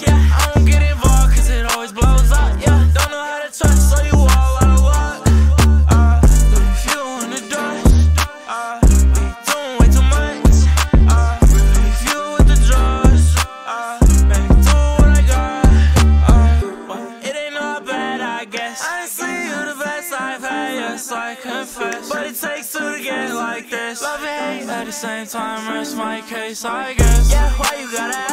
yeah. I don't get involved cause it always blows up, yeah. Don't know how to trust, so you all out of luck. Uh, if you don't wanna dodge, doing way too much. Uh, if you with the drugs, uh, back to what I got. Uh, it ain't no bad, I guess. I see you the best I've had, yes, I confess. But it takes two to get like this. Love and hate at the same time, rest my case, I guess. Yeah, why you gotta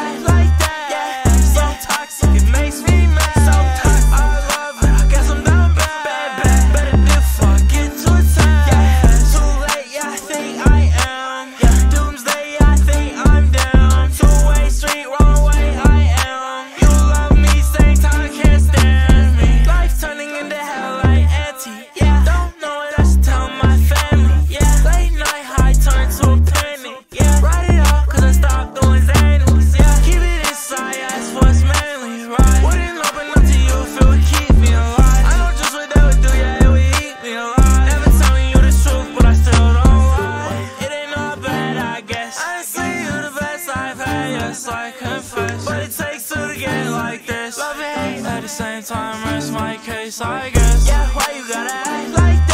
sense, I confess But it takes two to get like this. Love and hate at the same time, rest my case, I guess. Yeah, why you gotta act like